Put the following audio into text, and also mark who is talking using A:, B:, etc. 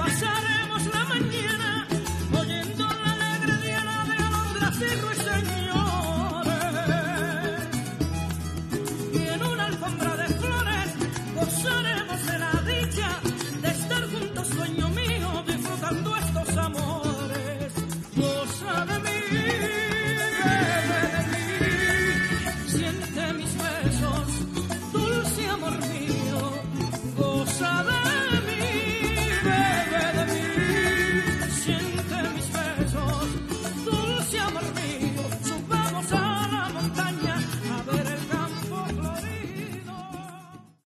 A: pasaremos la mañana oyendo la alegre diana de alondras y ruiseñores. Y en una alfombra de flores gozaremos de la dicha de estar juntos, sueño mío, disfrutando estos amores. Goza de mí, bebe de mí, siente mis besos, dulce amor mío, goza de mí.